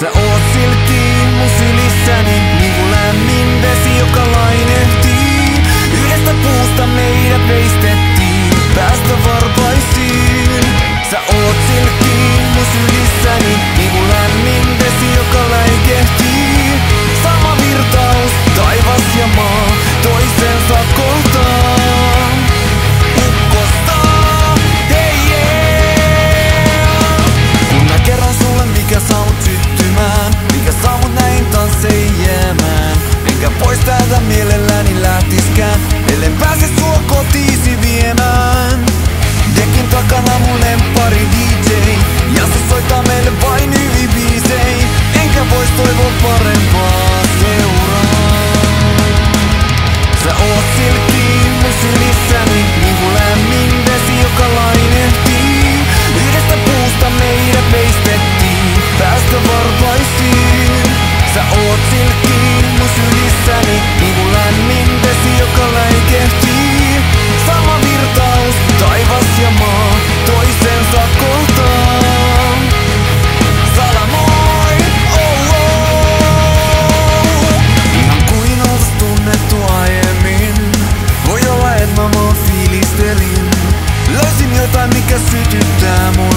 Sä oot silti mun sylissäni, niin kuin lämmin vesi. esqueci de te amor.